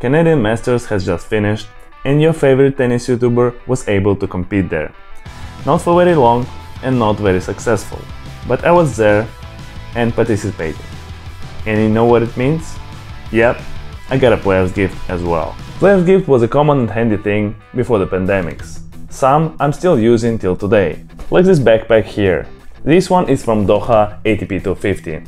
Canadian Masters has just finished and your favorite tennis YouTuber was able to compete there. Not for very long and not very successful, but I was there and participated. And you know what it means? Yep, I got a player's gift as well. Player's gift was a common and handy thing before the pandemics. Some I'm still using till today, like this backpack here. This one is from Doha ATP 250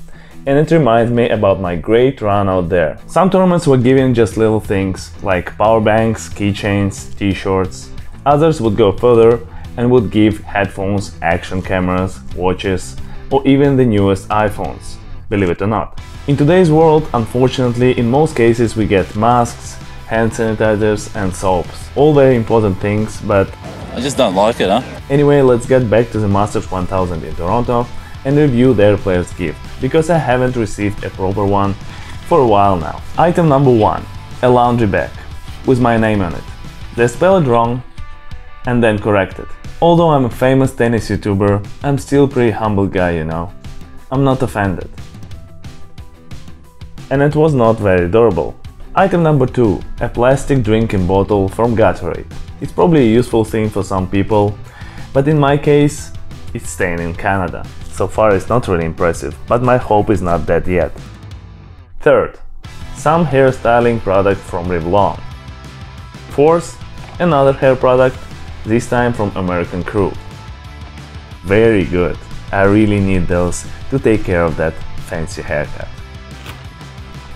and it reminds me about my great run out there. Some tournaments were giving just little things like power banks, keychains, t-shirts. Others would go further and would give headphones, action cameras, watches, or even the newest iPhones, believe it or not. In today's world, unfortunately, in most cases we get masks, hand sanitizers and soaps. All very important things, but... I just don't like it, huh? Anyway, let's get back to the Masters 1000 in Toronto and review their player's gift, because I haven't received a proper one for a while now. Item number 1. A laundry bag, with my name on it. They spell it wrong and then correct it. Although I'm a famous tennis YouTuber, I'm still pretty humble guy, you know. I'm not offended. And it was not very durable. Item number 2. A plastic drinking bottle from Gatorade. It's probably a useful thing for some people, but in my case, it's staying in Canada. So far it's not really impressive, but my hope is not dead yet. Third, some hairstyling product from Revlon. Fourth, another hair product, this time from American Crew. Very good, I really need those to take care of that fancy haircut.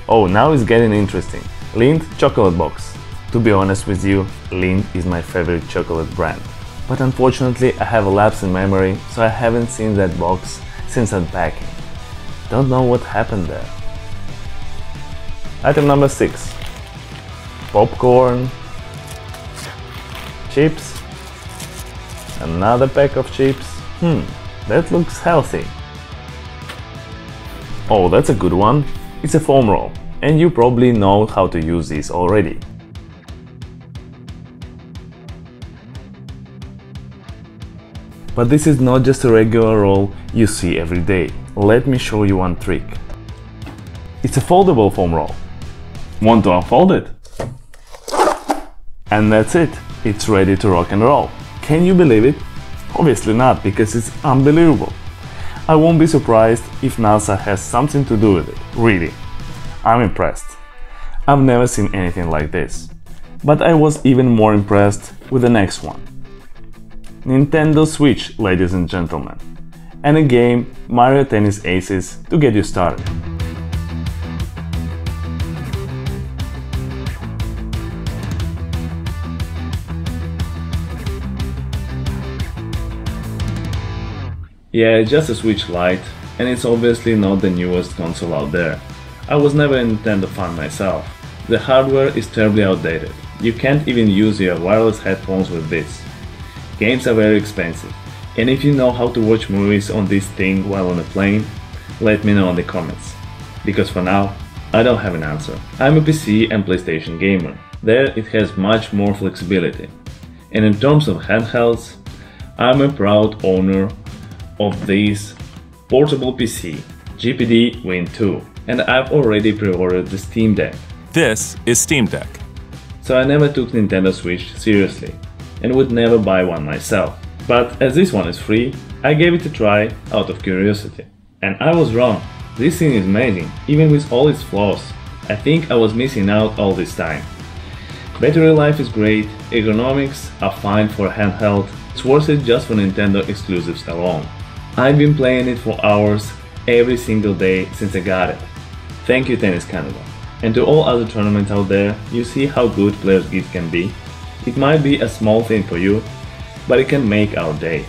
Oh, now it's getting interesting. Lindt chocolate box. To be honest with you, Lindt is my favorite chocolate brand but unfortunately I have a lapse in memory, so I haven't seen that box since unpacking. Don't know what happened there. Item number 6. Popcorn, chips, another pack of chips. Hmm, that looks healthy. Oh, that's a good one. It's a foam roll, and you probably know how to use this already. But this is not just a regular roll you see every day. Let me show you one trick. It's a foldable foam roll. Want to unfold it? And that's it. It's ready to rock and roll. Can you believe it? Obviously not, because it's unbelievable. I won't be surprised if NASA has something to do with it, really. I'm impressed. I've never seen anything like this. But I was even more impressed with the next one. Nintendo Switch, ladies and gentlemen, and a game Mario Tennis Aces to get you started. Yeah, just a Switch Lite, and it's obviously not the newest console out there. I was never a Nintendo fan myself. The hardware is terribly outdated. You can't even use your wireless headphones with this. Games are very expensive, and if you know how to watch movies on this thing while on a plane, let me know in the comments. Because for now, I don't have an answer. I'm a PC and PlayStation gamer. There it has much more flexibility. And in terms of handhelds, I'm a proud owner of this portable PC, GPD Win 2, and I've already pre-ordered the Steam Deck. This is Steam Deck. So I never took Nintendo Switch seriously and would never buy one myself. But as this one is free, I gave it a try out of curiosity. And I was wrong. This thing is amazing, even with all its flaws. I think I was missing out all this time. Battery life is great, ergonomics are fine for handheld, it's worth it just for Nintendo exclusives alone. I've been playing it for hours every single day since I got it. Thank you Tennis Canada. And to all other tournaments out there, you see how good Players Gift can be? It might be a small thing for you, but it can make our day.